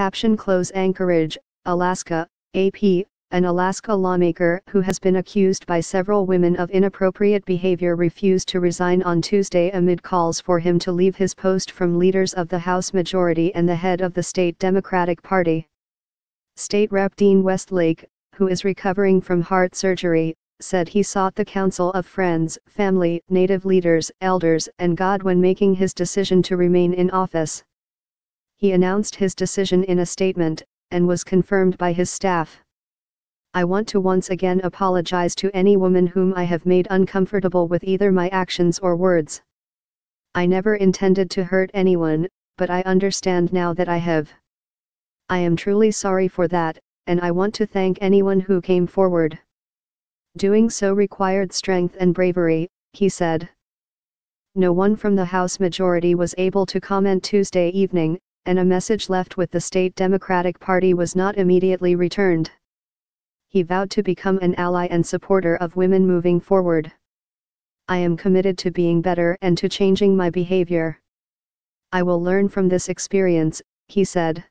Caption Close Anchorage, Alaska, AP, an Alaska lawmaker who has been accused by several women of inappropriate behavior refused to resign on Tuesday amid calls for him to leave his post from leaders of the House majority and the head of the state Democratic Party. State Rep Dean Westlake, who is recovering from heart surgery, said he sought the counsel of friends, family, native leaders, elders, and God when making his decision to remain in office. He announced his decision in a statement, and was confirmed by his staff. I want to once again apologize to any woman whom I have made uncomfortable with either my actions or words. I never intended to hurt anyone, but I understand now that I have. I am truly sorry for that, and I want to thank anyone who came forward. Doing so required strength and bravery, he said. No one from the House majority was able to comment Tuesday evening, and a message left with the state Democratic Party was not immediately returned he vowed to become an ally and supporter of women moving forward. I am committed to being better and to changing my behavior. I will learn from this experience, he said.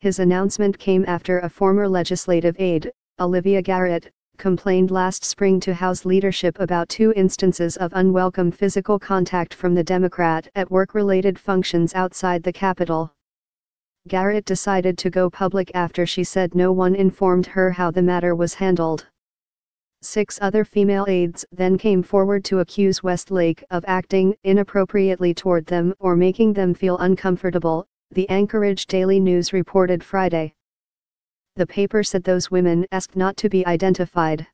His announcement came after a former legislative aide, Olivia Garrett, complained last spring to House leadership about two instances of unwelcome physical contact from the Democrat at work related functions outside the Capitol. Garrett decided to go public after she said no one informed her how the matter was handled. Six other female aides then came forward to accuse Westlake of acting inappropriately toward them or making them feel uncomfortable, the Anchorage Daily News reported Friday. The paper said those women asked not to be identified.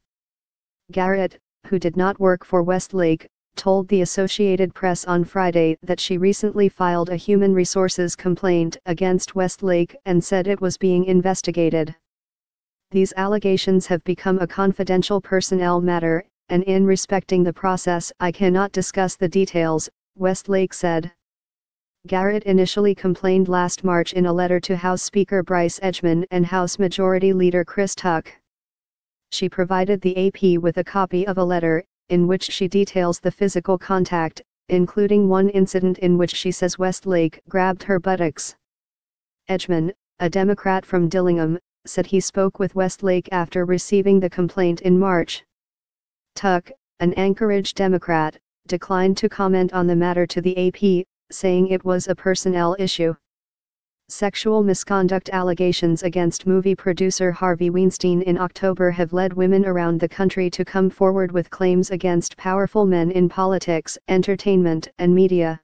Garrett, who did not work for Westlake, told the Associated Press on Friday that she recently filed a human resources complaint against Westlake and said it was being investigated. These allegations have become a confidential personnel matter, and in respecting the process I cannot discuss the details, Westlake said. Garrett initially complained last March in a letter to House Speaker Bryce Edgmon and House Majority Leader Chris Tuck. She provided the AP with a copy of a letter, in which she details the physical contact, including one incident in which she says Westlake grabbed her buttocks. Edgmon, a Democrat from Dillingham, said he spoke with Westlake after receiving the complaint in March. Tuck, an Anchorage Democrat, declined to comment on the matter to the AP, saying it was a personnel issue. Sexual misconduct allegations against movie producer Harvey Weinstein in October have led women around the country to come forward with claims against powerful men in politics, entertainment, and media.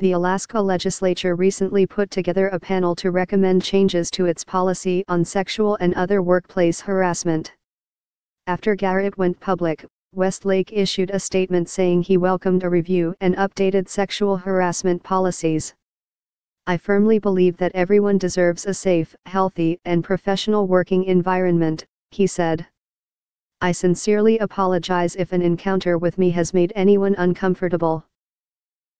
The Alaska legislature recently put together a panel to recommend changes to its policy on sexual and other workplace harassment. After Garrett went public, Westlake issued a statement saying he welcomed a review and updated sexual harassment policies. I firmly believe that everyone deserves a safe, healthy, and professional working environment, he said. I sincerely apologize if an encounter with me has made anyone uncomfortable.